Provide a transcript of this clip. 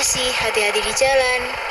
kasih, hati-hati di jalan.